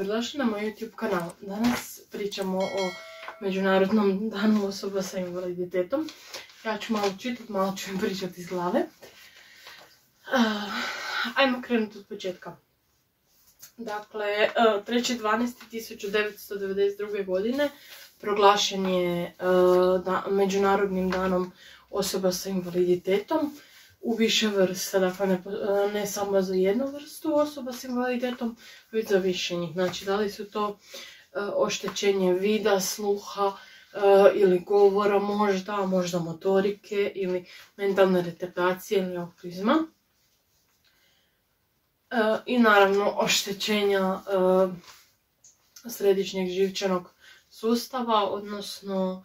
Dobrodošli na moj YouTube kanal. Danas pričamo o Međunarodnom danu osoba sa invaliditetom. Ja ću malo čitati, malo ću im pričati iz glave. ajmo krenuti od početka. Dakle, 3.12.1992. godine proglašen je Međunarodnim danom osoba sa invaliditetom u više vrsta, dakle ne, ne samo za jednu vrstu osoba s invaliditetom, već za više njih. Znači, da li su to e, oštećenje vida, sluha e, ili govora možda, možda motorike ili mentalne retardacije ili autizma. E, I naravno oštećenja središnjeg živčanog sustava, odnosno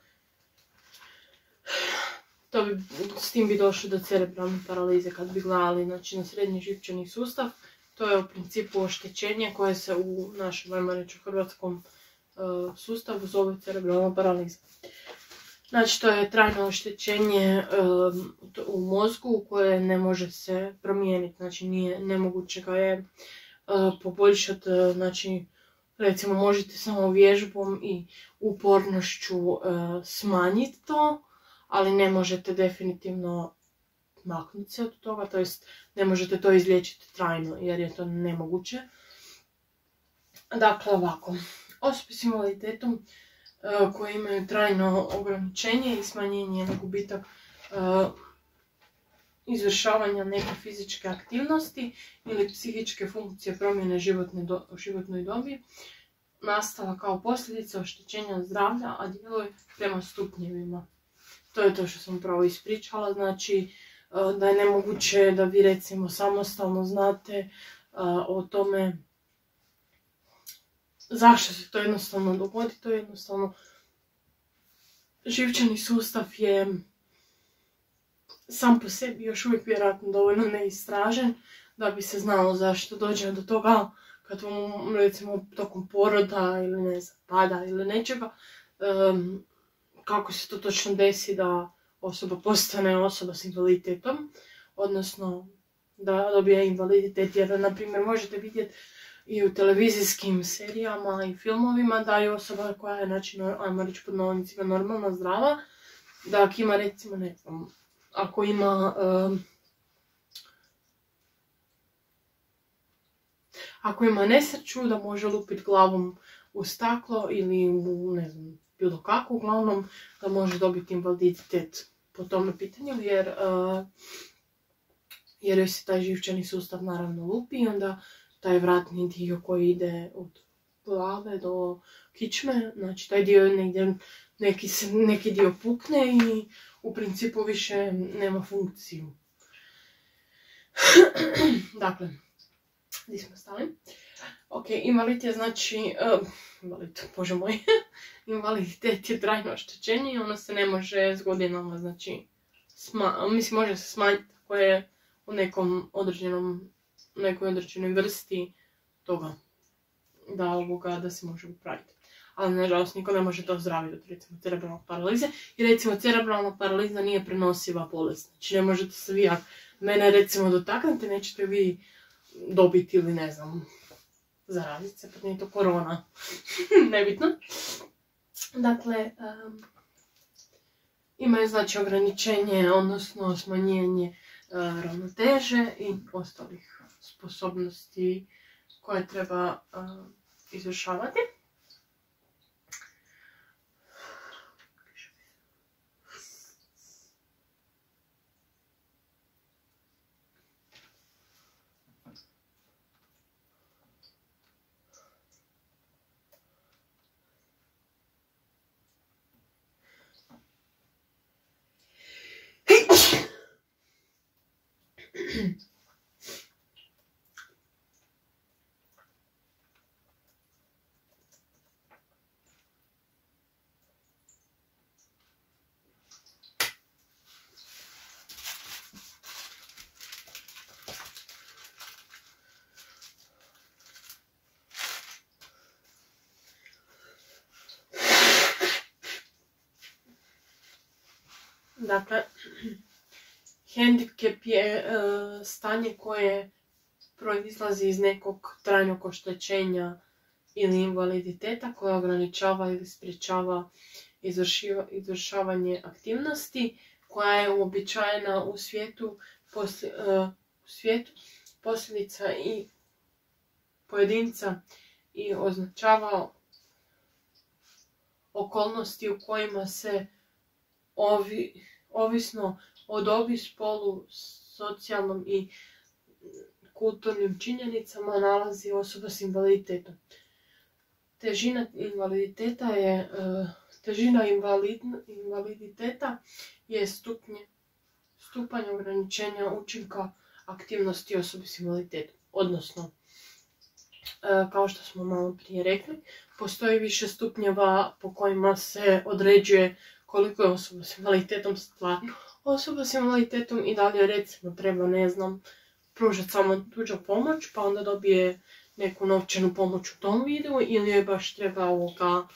to bi, s tim bi došlo do cerebralne paralize kad bi gledali znači, na srednji živčani sustav. To je u principu oštećenje koje se u našem, ajmo reći, hrvatskom e, sustavu zove cerebralna paraliza. Znači, to je trajno oštećenje e, u mozgu koje ne može se promijeniti. Znači, nije nemoguće ga je e, poboljšati. Znači, recimo, možete samo vježbom i upornošću smanjiti to, ali ne možete definitivno maknuti se od toga, to jest ne možete to izliječiti trajno jer je to nemoguće. Dakle, ovako, osobe s invaliditetom e, koje imaju trajno ograničenje i smanjenje na gubitak e, izvršavanja neke fizičke aktivnosti ili psihičke funkcije promjene u životnoj dobi, nastala kao posljedica oštećenja zdravlja, a djeluje prema stupnjevima to je to što sam pravo ispričala, znači e, da je nemoguće da vi recimo samostalno znate e, o tome zašto se to jednostavno dogodi, to je jednostavno živčani sustav je sam po sebi još uvijek vjerojatno dovoljno neistražen da bi se znalo zašto dođe do toga kad vam recimo tokom poroda ili ne znam, pada ili nečega kako se to točno desi da osoba postane osoba s invaliditetom, odnosno da dobije invaliditet, jer na primjer možete vidjeti i u televizijskim serijama i filmovima da je osoba koja je, znači, ajmo reći pod novnicima, normalna, zdrava, da ako ima recimo, ne znam, ako ima ako ima nesreću da može lupiti glavom u staklo ili u, ne znam, bilo kako, uglavnom da može dobiti invaliditet po tome pitanju, jer, uh, jer se taj živčani sustav naravno lupi i onda taj vratni dio koji ide od glave do kičme, znači taj dio negdje neki, neki dio pukne i u principu više nema funkciju. dakle, gdje smo stali? Ok, invalid je znači, uh, invalid, bože moj, invaliditet je trajno oštećenje i ono se ne može s godinama, znači, sma, mislim može se smanjiti ako je u nekom određenom, nekoj određenoj vrsti toga da ovoga da se može upraviti. Ali nažalost niko ne može to ozdraviti od recimo cerebralne paralize i recimo cerebralna paraliza nije prenosiva bolest. Znači ne možete se vi, mene recimo dotaknete, nećete vi dobiti ili ne znam, zaraziti se, pa nije to korona. Nebitno. Dakle, imaju znači ograničenje, odnosno smanjenje uh, ravnoteže i ostalih sposobnosti koje treba izvršavati. Dakle, hendikep je e, stanje koje proizlazi iz nekog trajnog oštećenja ili invaliditeta koja ograničava ili sprječava izvršavanje aktivnosti koja je uobičajena u svijetu, e, u svijetu posljedica i pojedinca i označava okolnosti u kojima se ovi, ovisno o dobi, spolu, socijalnom i kulturnim činjenicama nalazi osoba s invaliditetom. Težina invaliditeta je e, težina invaliditeta je stupnje, stupanj ograničenja učinka aktivnosti osobe s invaliditetom. Odnosno, e, kao što smo malo prije rekli, postoji više stupnjeva po kojima se određuje koliko je osoba s invaliditetom stvarno osoba s invaliditetom i dalje recimo treba, ne znam, pružati samo tuđa pomoć, pa onda dobije neku novčanu pomoć u tom vidu ili je baš treba ovoga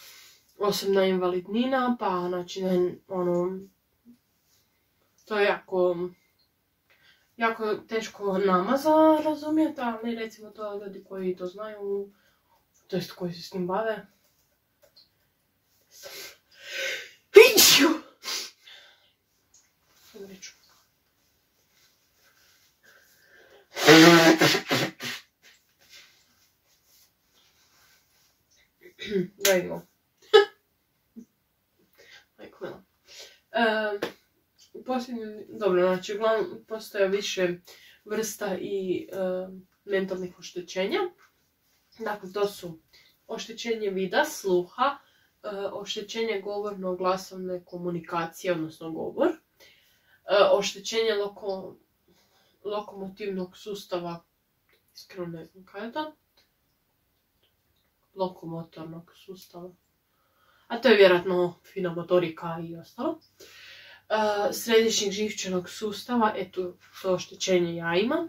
osobna invalidnina, pa znači ono, to je jako, jako teško nama za razumjeti, ali recimo to ljudi koji to znaju, to jest koji se s tim bave. da vidimo. u posljednjem, dobro, znači uglavnom postoje više vrsta i mentalnih oštećenja. Dakle, to su oštećenje vida, sluha, oštećenje govorno-glasovne komunikacije, odnosno govor, oštećenje loko, lokomotivnog sustava, iskreno ne znam kaj je to, lokomotornog sustava, a to je vjerojatno fina motorika i ostalo. središnjeg živčanog sustava, eto to oštećenje ja imam.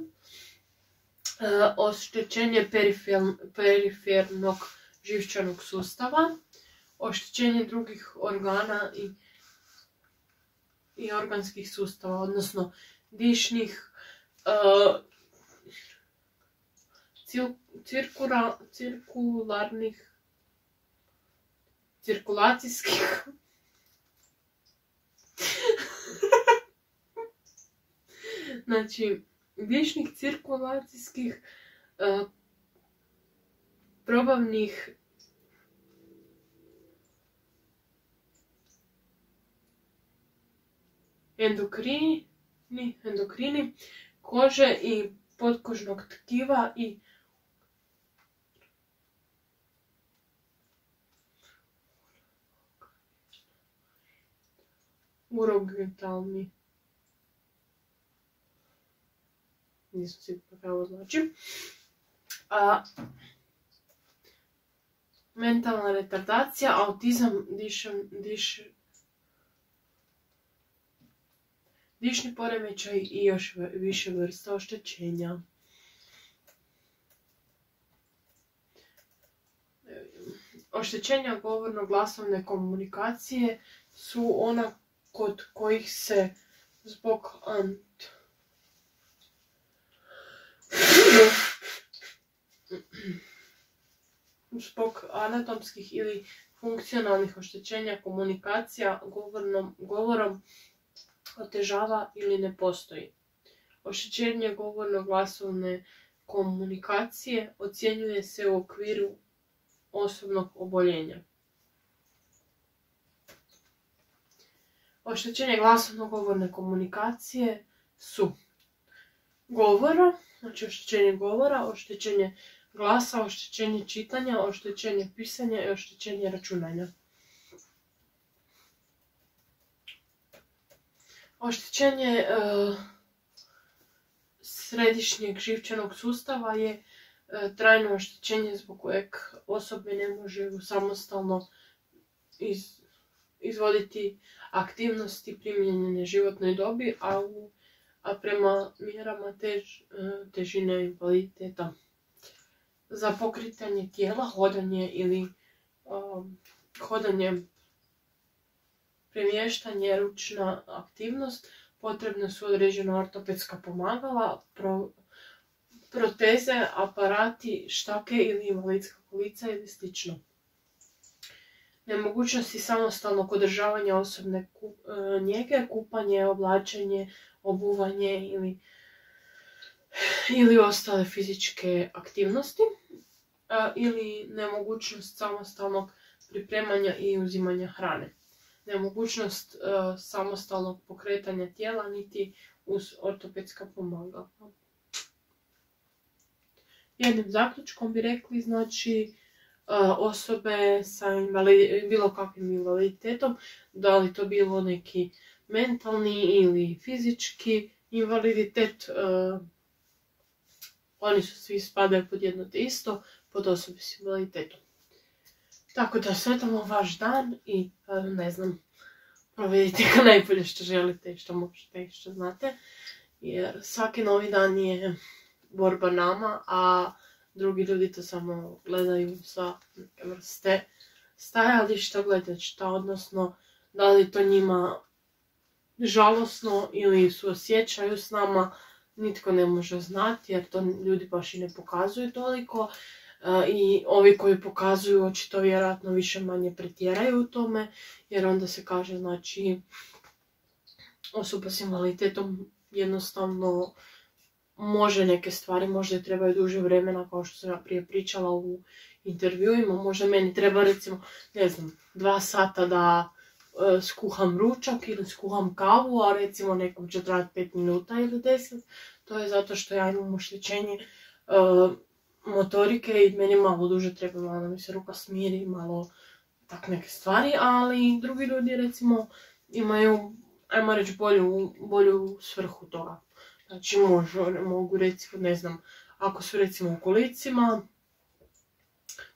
oštećenje perifernog živčanog sustava, oštećenje drugih organa i, i organskih sustava, odnosno dišnih, cirkula, cirkularnih, cirkulacijskih, znači, višnih cirkulacijskih, uh, probavnih endokrini, endokrini, kože i podkožnog tkiva i urogentalni. Nisam sigurno kako znači. A, mentalna retardacija, autizam, dišem, diš, dišni poremećaj i još više vrsta oštećenja. Oštećenja govorno-glasovne komunikacije su ona kod kojih se zbog ant zbog anatomskih ili funkcionalnih oštećenja komunikacija govornom, govorom otežava ili ne postoji. Oštećenje govorno-glasovne komunikacije ocjenjuje se u okviru osobnog oboljenja. Oštećenje glasovno-govorne komunikacije su govora, znači oštećenje govora, oštećenje glasa, oštećenje čitanja, oštećenje pisanja i oštećenje računanja. Oštećenje e, središnjeg živčanog sustava je e, trajno oštećenje zbog kojeg osobe ne može samostalno izvoditi aktivnosti primjenjene životnoj dobi, a, a prema mjerama tež, e, težine invaliditeta. Za pokretanje tijela, hodanje ili hodanje premještanje, ručna aktivnost, potrebne su određena ortopedska pomagala, proteze, aparati, štake ili invalidska kolica ili slično. Nemogućnosti samostalnog održavanja osobne e, njege, kupanje, oblačenje, obuvanje ili, ili ostale fizičke aktivnosti ili nemogućnost samostalnog pripremanja i uzimanja hrane. Nemogućnost e, samostalnog pokretanja tijela niti uz ortopedska pomagala. Jednim zaključkom bi rekli, znači, osobe sa bilo kakvim invaliditetom, da li to bilo neki mentalni ili fizički invaliditet, e, oni su svi spadaju pod jedno te isto, pod osobe s invaliditetom. Tako da sretamo vaš dan i e, ne znam, provedite ga najbolje što želite i što možete i što znate. Jer svaki novi dan je borba nama, a drugi ljudi to samo gledaju sa vrste stajališta, šta odnosno da li to njima žalosno ili su osjećaju s nama, nitko ne može znati jer to ljudi baš i ne pokazuju toliko. E, I ovi koji pokazuju očito vjerojatno više manje pretjeraju u tome jer onda se kaže znači osoba s invaliditetom jednostavno može neke stvari, možda trebaju duže vremena kao što sam ja prije pričala u intervjuima, možda meni treba recimo, ne znam, dva sata da e, skuham ručak ili skuham kavu, a recimo nekom će trajati pet minuta ili deset. To je zato što ja imam oštećenje e, motorike i meni malo duže treba, malo da mi se ruka smiri, malo tak neke stvari, ali drugi ljudi recimo imaju, ajmo reći, bolju, bolju svrhu toga. Znači mogu recimo, ne znam, ako su recimo u kolicima,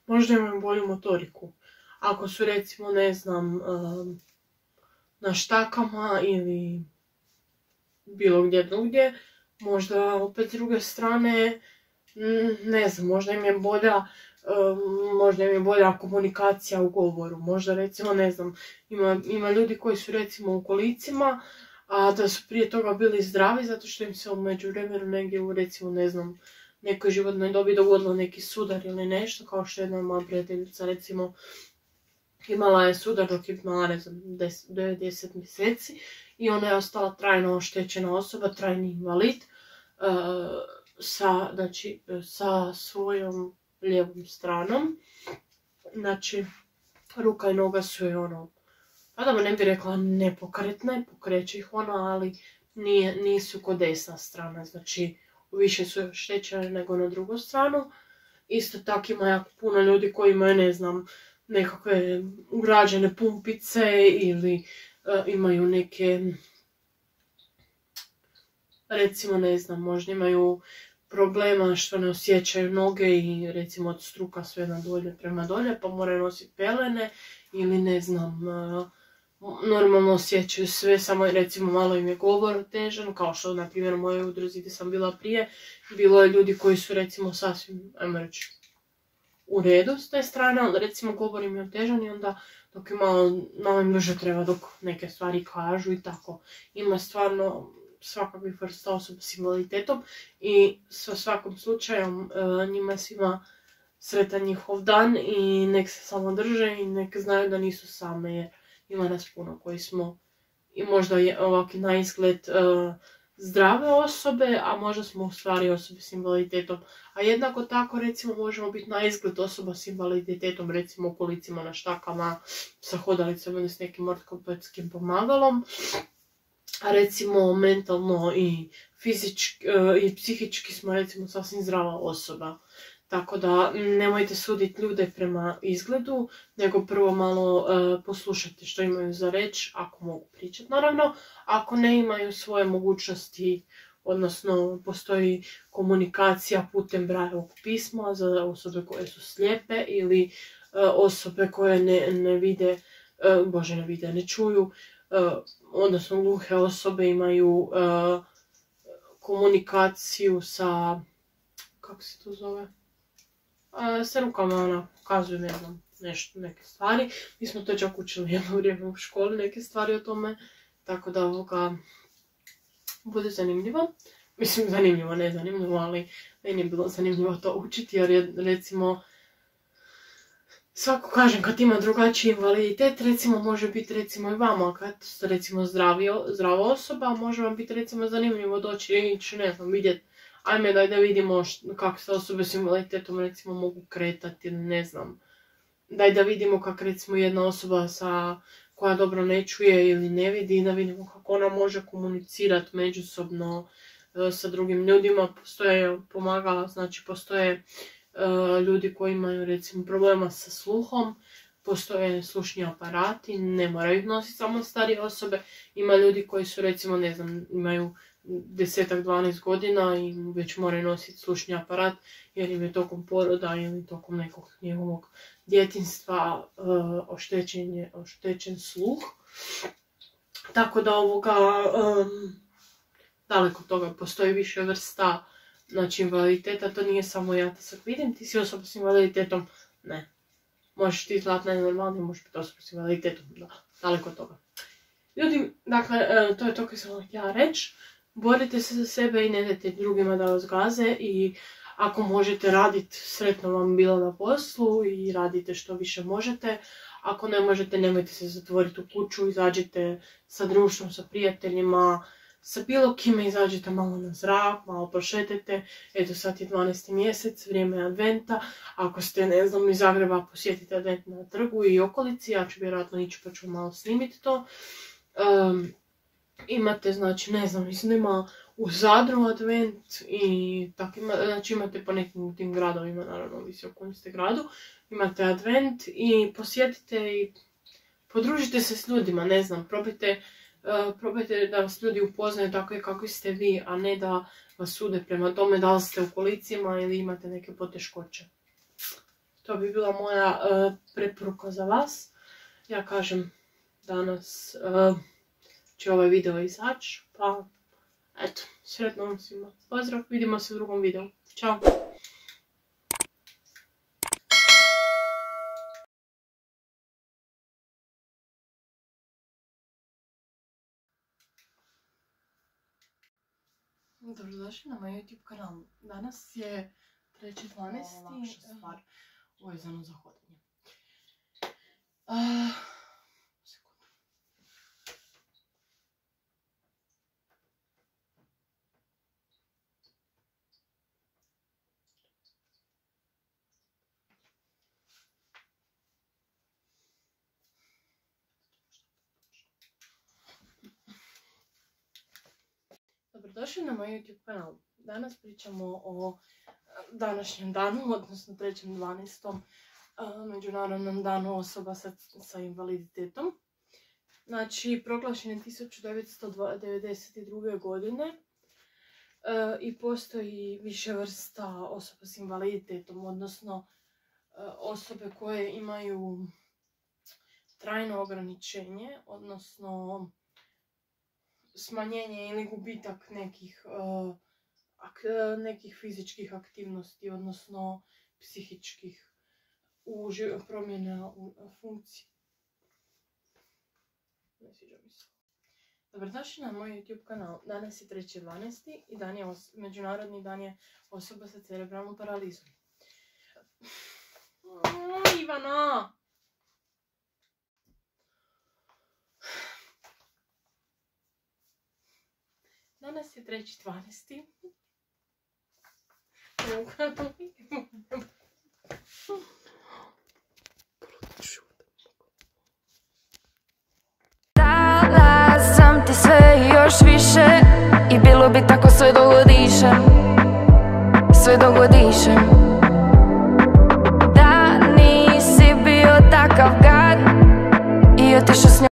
možda imaju bolju motoriku. Ako su recimo, ne znam, na štakama ili bilo gdje drugdje, možda opet s druge strane, ne znam, možda im je bolja možda im je bolja komunikacija u govoru, možda recimo, ne znam, ima, ima ljudi koji su recimo u kolicima, a da su prije toga bili zdravi zato što im se u međuvremenu negdje u recimo ne znam nekoj životnoj dobi dogodilo neki sudar ili nešto kao što jedna moja prijateljica recimo imala je sudar dok je imala ne znam 10 mjeseci i ona je ostala trajno oštećena osoba, trajni invalid uh, sa, znači, sa svojom lijevom stranom. Znači, ruka i noga su je ono pa da ne bi rekla nepokretne, pokreće ih ona, ali nije, nisu kod desna strana, znači više su oštećene nego na drugu stranu. Isto tako ima jako puno ljudi koji imaju, ne znam, nekakve ugrađene pumpice ili e, imaju neke, recimo ne znam, možda imaju problema što ne osjećaju noge i recimo od struka sve na dolje prema dolje pa moraju nositi pelene ili ne znam, e, normalno osjećaju sve, samo recimo malo im je govor težan, kao što na primjer u mojoj udruzi gdje sam bila prije, bilo je ljudi koji su recimo sasvim, ajmo reći, u redu s te strane, ali recimo govor im je otežan i onda dok je malo, malo im duže treba dok neke stvari kažu i tako. Ima stvarno svakakvih vrsta osoba s invaliditetom i sa svakom slučajem e, njima svima sretan njihov dan i nek se samo drže i nek znaju da nisu same jer ima nas puno koji smo i možda je ovakvi na izgled uh, zdrave osobe, a možda smo u stvari osobe s invaliditetom. A jednako tako recimo možemo biti na izgled osoba s invaliditetom, recimo u kolicima na štakama, sa hodalicama ili s nekim ortopedskim pomagalom. A recimo mentalno i fizički uh, i psihički smo recimo sasvim zdrava osoba. Tako da nemojte suditi ljude prema izgledu, nego prvo malo uh, poslušajte što imaju za reći, ako mogu pričati naravno. Ako ne imaju svoje mogućnosti, odnosno postoji komunikacija putem brajevog pisma za osobe koje su slijepe ili e, osobe koje ne, ne vide, e, bože ne vide, ne čuju, odnosno gluhe osobe imaju komunikaciju sa, kako se to zove? Sa rukama ona pokazuju, ne znam, nešto, neke stvari. Mi smo to čak učili jedno vrijeme u školi, neke stvari o tome, tako da ovoga bude zanimljivo. mislim zanimljivo, ne zanimljivo, ali meni je bilo zanimljivo to učiti jer je recimo svako kažem kad ima drugačiji invaliditet, recimo može biti recimo i vama kad ste recimo zdravi, zdrava osoba, može vam biti recimo zanimljivo doći i ići, ne znam, vidjeti, ajme daj da vidimo kako se osobe s invaliditetom recimo mogu kretati ne znam. Daj da vidimo kako recimo jedna osoba sa, koja dobro ne čuje ili ne vidi, da vidimo kako ona može komunicirati međusobno e, sa drugim ljudima. Postoje pomagala, znači postoje E, ljudi koji imaju recimo problema sa sluhom, postoje slušni aparati, ne moraju nositi samo starije osobe, ima ljudi koji su recimo, ne znam, imaju desetak, 12 godina i već moraju nositi slušni aparat jer im je tokom poroda ili tokom nekog njegovog djetinstva uh, oštećen, oštećen sluh. Tako da ovoga, daleko toga postoji više vrsta znači invaliditeta, to nije samo ja te sad vidim, ti si osoba s invaliditetom, ne. Možeš ti izgledati najnormalnije, možeš biti osoba s invaliditetom, da, daleko toga. Ljudi, dakle, e, to je to koje sam htjela reći. Borite se za sebe i ne dajte drugima da vas gaze i ako možete raditi, sretno vam bilo na poslu i radite što više možete. Ako ne možete, nemojte se zatvoriti u kuću, izađite sa društvom, sa prijateljima, sa bilo kime izađete malo na zrak, malo prošetajte, eto sad je 12. mjesec, vrijeme adventa, ako ste, ne znam, iz Zagreba posjetite advent na trgu i okolici, ja ću vjerojatno ići pa ću malo snimiti to. Imate, znači, ne znam, mislim ima u Zadru advent i tako ima, znači imate po nekim tim gradovima, naravno, visi o kojem ste gradu, imate advent i posjetite i podružite se s ljudima, ne znam, probajte E, probajte da vas ljudi upoznaju tako kako ste vi, a ne da vas sude prema tome da li ste u kolicima ili imate neke poteškoće. To bi bila moja e, preporuka za vas. Ja kažem danas e, će ovaj video izaći, pa eto, sretno vam svima. Pozdrav, vidimo se u drugom videu. Ćao! Dobrodošli na moj YouTube kanal. Danas je 3.12. stvar. Ovo je za ono za hodanje. Dobrodošli na moj YouTube kanal. Danas pričamo o današnjem danu, odnosno 3.12. E, Međunarodnom danu osoba sa, sa invaliditetom. Znači, proglašen je 1992. godine i postoji više vrsta osoba s invaliditetom, odnosno osobe koje imaju trajno ograničenje, odnosno smanjenje ili gubitak nekih, uh, nekih fizičkih aktivnosti, odnosno psihičkih u promjena u funkciji. Ne sviđa se. Dobrodošli na moj YouTube kanal. Danas je 3.12. i dan je Međunarodni dan je osoba sa cerebralnom paralizom. Ivana! Danas je 3.12. Dala sam ti sve još više I bilo bi tako sve dogodišem Sve dogodišem Da nisi bio takav gad I otišao s njom